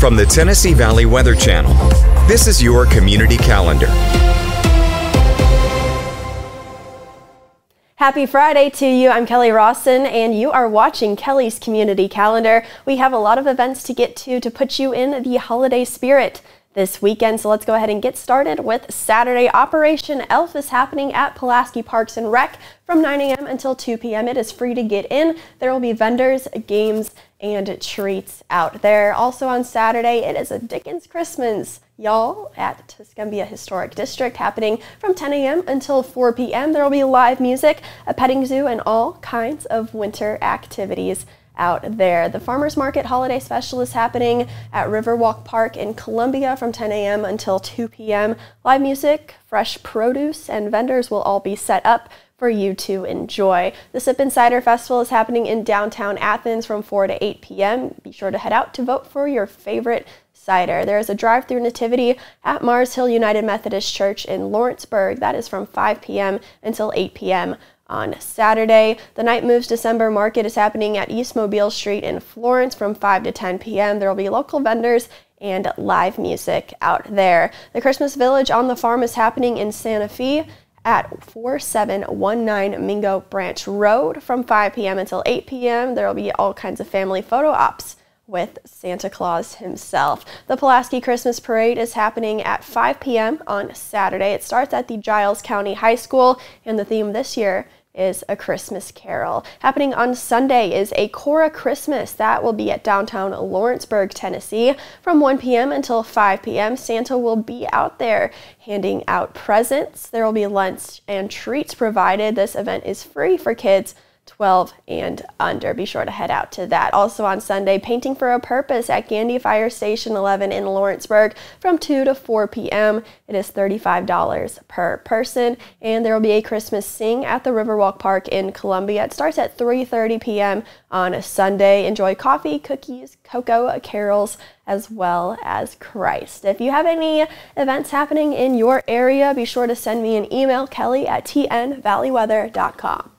From the Tennessee Valley Weather Channel, this is your community calendar. Happy Friday to you. I'm Kelli Rosson, and you are watching Kelli's Community Calendar. We have a lot of events to get to to put you in the holiday spirit this weekend. So let's go ahead and get started with Saturday. Operation Elf is happening at Pulaski Parks and Rec from 9 a.m. until 2 p.m. It is free to get in. There will be vendors, games, and treats out there. Also on Saturday, it is a Dickens Christmas, y'all, at Tuscumbia Historic District happening from 10 a.m. until 4 p.m. There will be live music, a petting zoo, and all kinds of winter activities out there. The Farmers Market Holiday Special is happening at Riverwalk Park in Columbia from 10 a.m. until 2 p.m. Live music, fresh produce, and vendors will all be set up for you to enjoy. The Sip and Cider Festival is happening in downtown Athens from 4 to 8 p.m. Be sure to head out to vote for your favorite cider. There is a drive-through nativity at Mars Hill United Methodist Church in Lawrenceburg. That is from 5 p.m. until 8 p.m on Saturday. The Night Moves December Market is happening at East Mobile Street in Florence from 5 to 10 p.m. There will be local vendors and live music out there. The Christmas Village on the Farm is happening in Santa Fe at 4719 Mingo Branch Road from 5 p.m. until 8 p.m. There will be all kinds of family photo ops with Santa Claus himself. The Pulaski Christmas Parade is happening at 5 p.m. on Saturday. It starts at the Giles County High School, and the theme this year is A Christmas Carol. Happening on Sunday is a Cora Christmas. That will be at downtown Lawrenceburg, Tennessee from 1 p.m. until 5 p.m. Santa will be out there handing out presents. There will be lunch and treats provided. This event is free for kids 12 and under. Be sure to head out to that. Also on Sunday, Painting for a Purpose at Gandy Fire Station 11 in Lawrenceburg from 2 to 4 p.m. It is $35 per person. And there will be a Christmas Sing at the Riverwalk Park in Columbia. It starts at 3.30 p.m. on a Sunday. Enjoy coffee, cookies, cocoa, carols, as well as Christ. If you have any events happening in your area, be sure to send me an email, kelli at tnvalleyweather.com.